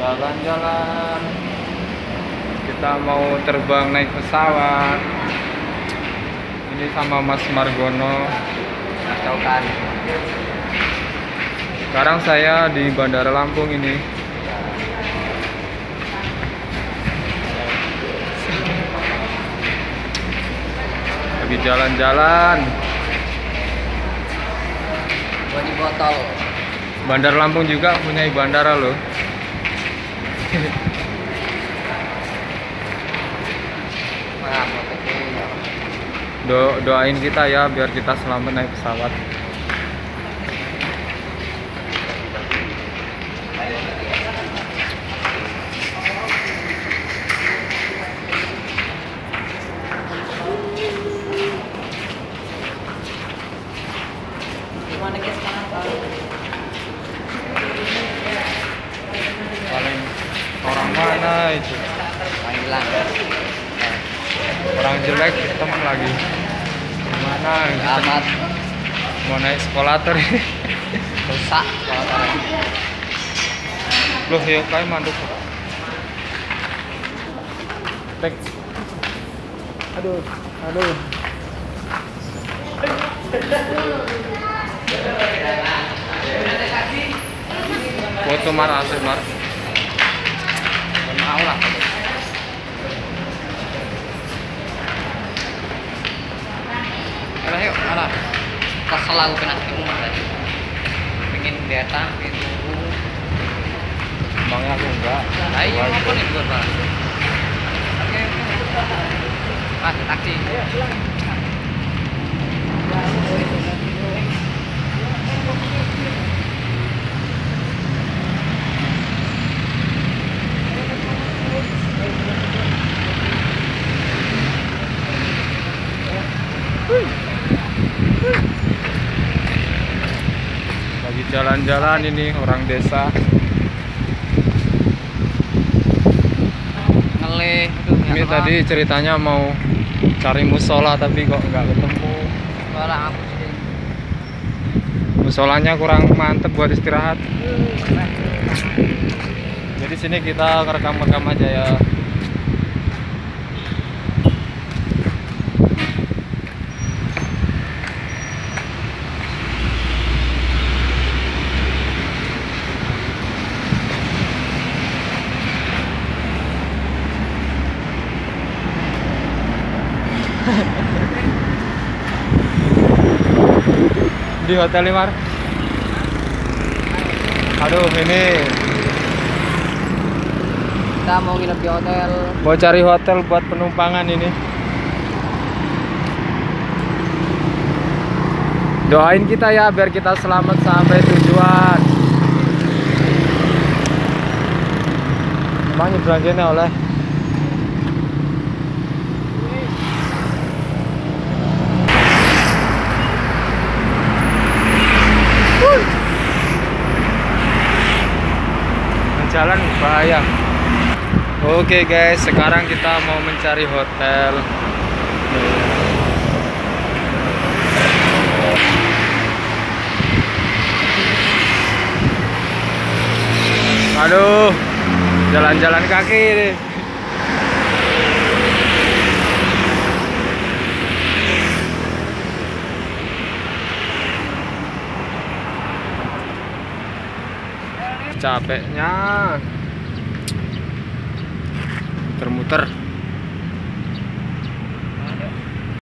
jalan-jalan kita mau terbang naik pesawat ini sama Mas Margono Jauhkan. sekarang saya di Bandara Lampung ini lagi jalan-jalan. Bandar Lampung juga punya bandara loh. Do doain kita ya biar kita selamat naik pesawat orang mana itu? Panggilan. orang jelek teman lagi. Mana Amat mau naik eskalator rusak sekarang. loh ya kayak manduk. Tek. aduh aduh. Foto mar asik mar Aku kena rumah tadi. Pengen datang gitu. emangnya aku enggak Nah, iya, apa nih buat Pak? Oke, oke. Mas, taksi. Jalan-jalan ini orang desa. Ngeleh. Aduh, ini tadi ceritanya mau cari musola tapi kok nggak ketemu. Musolanya kurang mantep buat istirahat. Jadi sini kita rekam-rekam aja ya di hotel Limar aduh ini. Kita mau nginep di hotel. mau cari hotel buat penumpangan ini. Doain kita ya biar kita selamat sampai tujuan. Emang belanjanya oleh jalan bahaya Oke guys, sekarang kita mau mencari hotel. Aduh, jalan-jalan kaki ini. Capeknya. Muter-muter